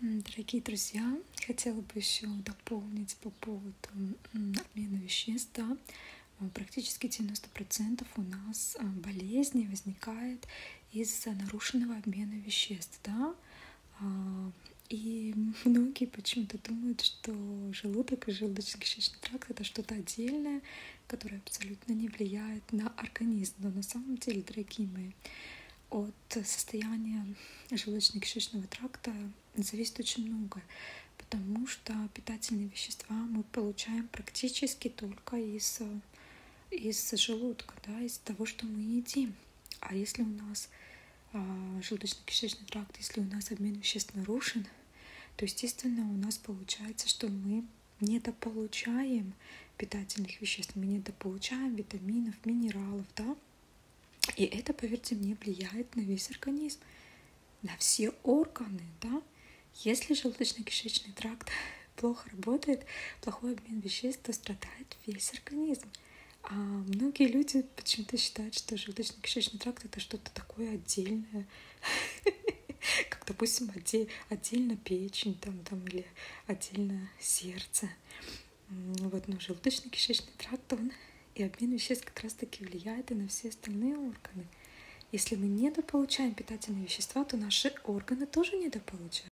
Дорогие друзья, хотела бы еще дополнить по поводу обмена веществ. Да? Практически 90% у нас а, болезней возникает из-за нарушенного обмена веществ. Да? А, и многие почему-то думают, что желудок и желудочно-кишечный тракт это что-то отдельное, которое абсолютно не влияет на организм. Но на самом деле, дорогие мои, от состояния желудочно-кишечного тракта зависит очень много, потому что питательные вещества мы получаем практически только из, из желудка, да, из того, что мы едим. А если у нас а, желудочно-кишечный тракт, если у нас обмен веществ нарушен, то, естественно, у нас получается, что мы недополучаем питательных веществ, мы недополучаем витаминов, минералов, да, и это, поверьте мне, влияет на весь организм, на все органы, да. Если желудочно-кишечный тракт плохо работает, плохой обмен веществ, то страдает весь организм. А многие люди почему-то считают, что желудочно-кишечный тракт это что-то такое отдельное, как, допустим, отдельно печень там, там, или отдельно сердце. Вот, но желудочно-кишечный тракт, он и обмен веществ как раз-таки влияет и на все остальные органы. Если мы недополучаем питательные вещества, то наши органы тоже недополучают.